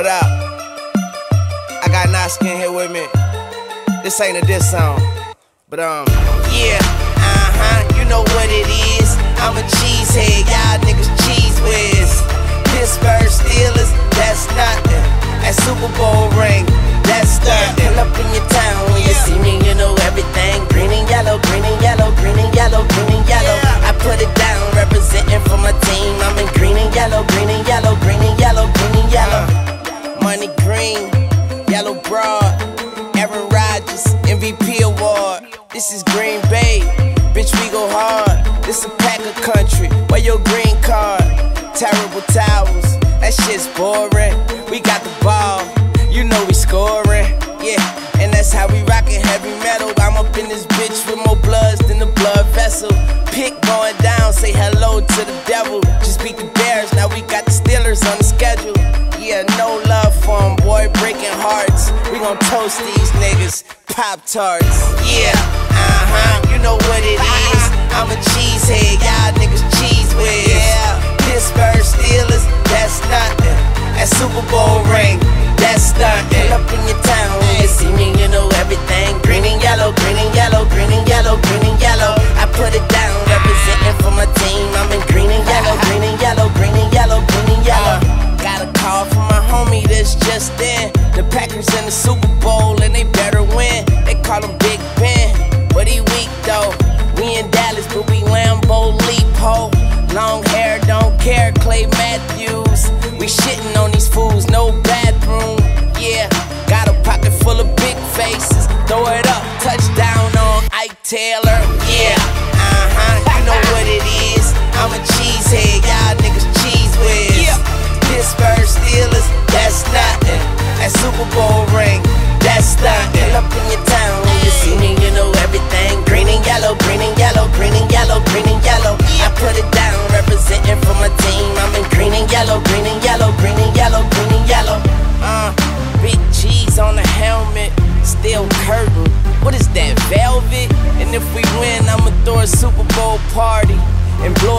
What up? I got Naskin here with me. This ain't a diss song, but um, yeah, uh huh, you know what it is. I'm a cheesehead, y'all niggas cheese whiz. Pittsburgh Steelers, that's nothing. That Super Bowl ring, that's nothing. Pull up in your town when you see me, you know everything. Green and yellow, green and yellow, green and yellow, green and yellow. I put it down, representing for my team. I'm in green and yellow, green This a Packer country, where your green card? Terrible towels, that shit's boring. We got the ball, you know we scoring. Yeah, and that's how we rockin' heavy metal. I'm up in this bitch with more bloods than the blood vessel. Pick going down, say hello to the devil. Just beat the Bears, now we got the Steelers on the schedule. Yeah, no love for 'em, boy, breaking hearts. We gon' toast these niggas, Pop Tarts. Yeah, uh huh, you know what it is. I'm a cheesehead, y'all niggas cheese whiz. Yeah,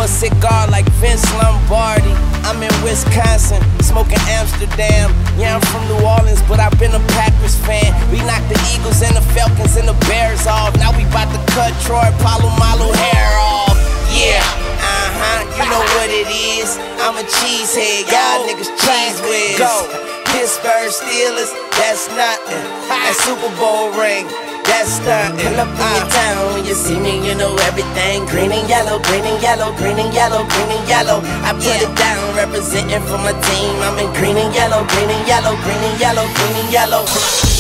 a cigar like Vince Lombardi. I'm in Wisconsin, smoking Amsterdam. Yeah, I'm from New Orleans, but I've been a Packers fan. We knocked the Eagles and the Falcons and the Bears off. Now we about to cut Troy Polamalu hair off. Yeah, uh huh, you know what it is. I'm a cheesehead, y'all niggas cheese whiz. Go. Pittsburgh Steelers, that's nothing. That Super Bowl ring. That's nothing. Pull up in your uh. town when you see me, you know everything. Green and yellow, green and yellow, green and yellow, green and yellow. I put it down, representing for my team. I'm in green and yellow, green and yellow, green and yellow, green and yellow. I look up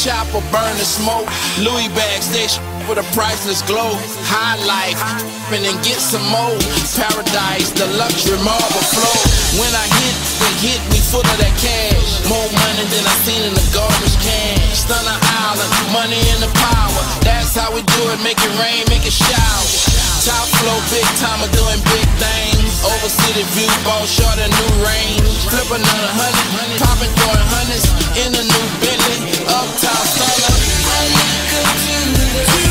Rooftop, hella chopper, burning smoke. Louis bags, they sh- with a priceless glow. High life, and then get some more. Paradise, the luxury marble flow. When I hit, they hit me full of that cash. More money than I seen in the garbage can. Stunner Island, money in the power. That's how we do it, make it rain, make it shower. Top flow, big time, I'm doing big things. Over city view, ball short a new range. Flip another hundred, popping, throwing hundreds in a new Bentley. Uptown stunner. I look up to the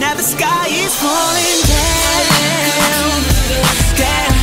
the sky is falling down, down.